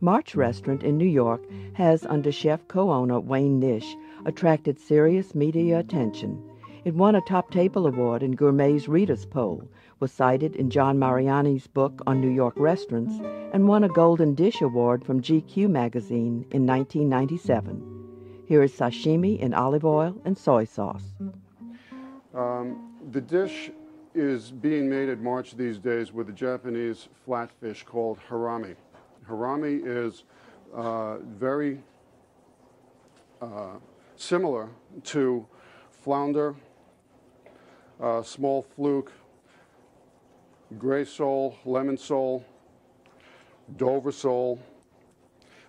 March Restaurant in New York has, under chef co owner Wayne Nish, attracted serious media attention. It won a top table award in Gourmet's Readers' Poll, was cited in John Mariani's book on New York restaurants, and won a Golden Dish Award from GQ magazine in 1997. Here is sashimi in olive oil and soy sauce. Um, the dish is being made at March these days with a Japanese flatfish called hirame. Hirame is uh, very uh, similar to flounder, uh, small fluke, gray sole, lemon sole, Dover sole,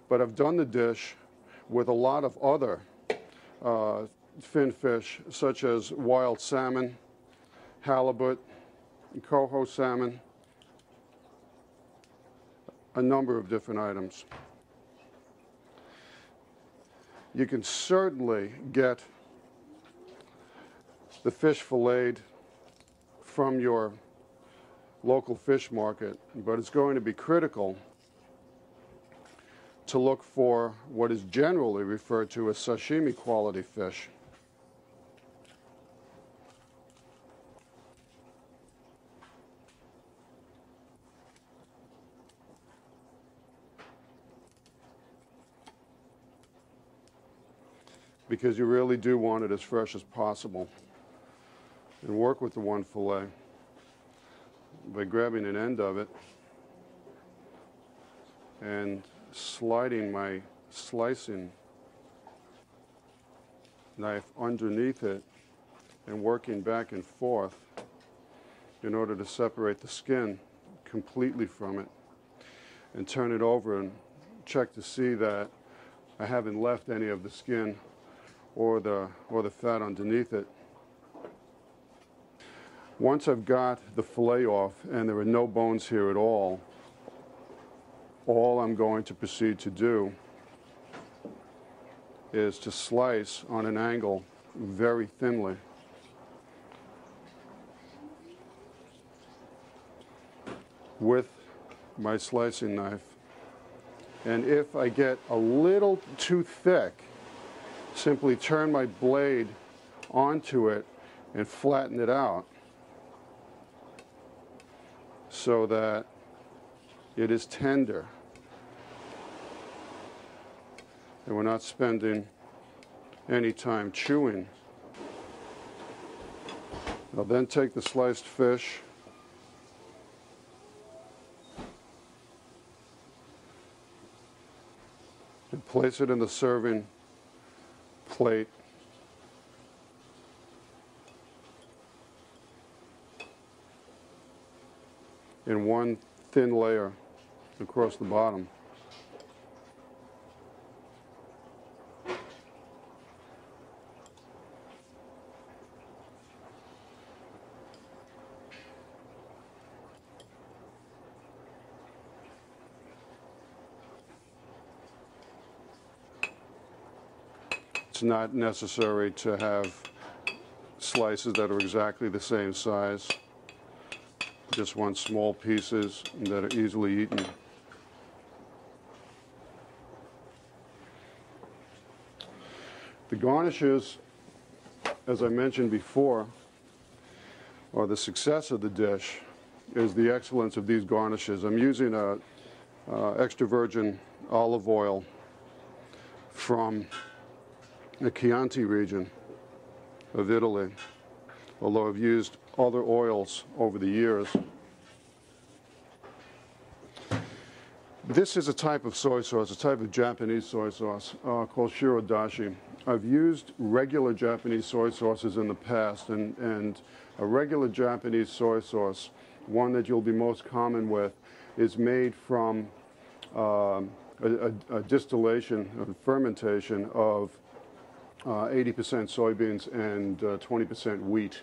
but I've done the dish with a lot of other uh, fin fish, such as wild salmon, halibut, and coho salmon, a number of different items. You can certainly get the fish filleted from your local fish market, but it's going to be critical to look for what is generally referred to as sashimi quality fish. Because you really do want it as fresh as possible. And work with the one fillet by grabbing an end of it and sliding my slicing knife underneath it and working back and forth in order to separate the skin completely from it and turn it over and check to see that I haven't left any of the skin or the, or the fat underneath it. Once I've got the fillet off and there are no bones here at all, all I'm going to proceed to do is to slice on an angle very thinly. with my slicing knife. And if I get a little too thick, simply turn my blade onto it and flatten it out so that it is tender. And we're not spending any time chewing. I'll then take the sliced fish and place it in the serving plate. in one thin layer across the bottom. It's not necessary to have slices that are exactly the same size. Just want small pieces that are easily eaten. The garnishes, as I mentioned before, or the success of the dish is the excellence of these garnishes. I'm using a uh, extra virgin olive oil from the Chianti region of Italy, although I've used other oils over the years. This is a type of soy sauce, a type of Japanese soy sauce uh, called shirodashi. I've used regular Japanese soy sauces in the past, and, and a regular Japanese soy sauce, one that you'll be most common with, is made from uh, a, a, a, distillation, a fermentation of 80% uh, soybeans and 20% uh, wheat.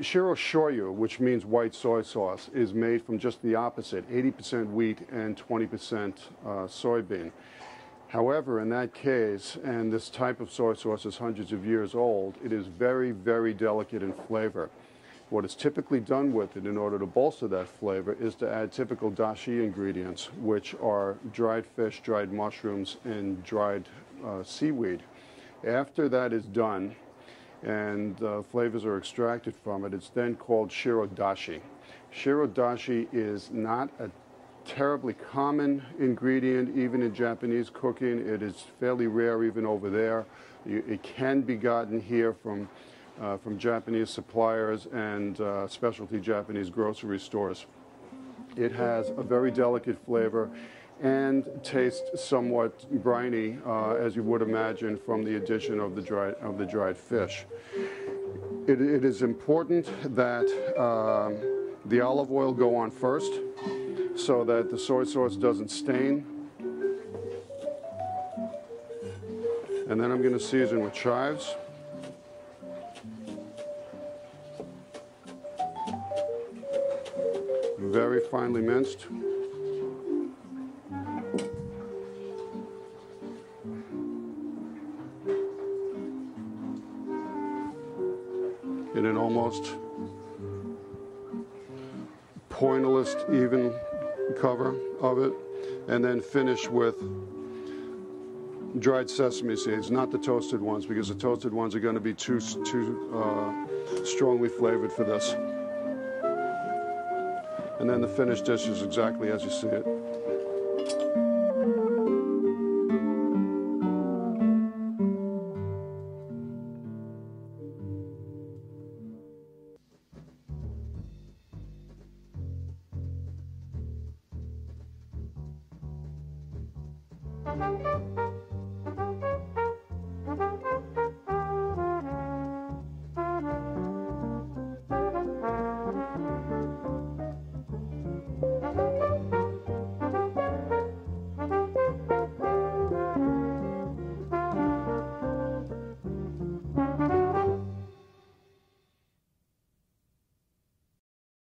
Shiro shoyu, which means white soy sauce, is made from just the opposite, 80% wheat and 20% uh, soybean. However, in that case, and this type of soy sauce is hundreds of years old, it is very, very delicate in flavor. What is typically done with it in order to bolster that flavor is to add typical dashi ingredients, which are dried fish, dried mushrooms, and dried uh, seaweed. After that is done and uh, flavors are extracted from it, it's then called shirodashi. Shirodashi is not a terribly common ingredient even in Japanese cooking. It is fairly rare even over there. It can be gotten here from uh, from Japanese suppliers and uh, specialty Japanese grocery stores. It has a very delicate flavor and tastes somewhat briny, uh, as you would imagine, from the addition of the dried, of the dried fish. it, it is important that um, the olive oil go on first so that the soy sauce doesn't stain. And then I'm going to season with chives. very finely minced. In an almost pointillist, even cover of it, and then finish with dried sesame seeds, not the toasted ones, because the toasted ones are going to be too, too uh, strongly flavored for this. And then the finished dish is exactly as you see it.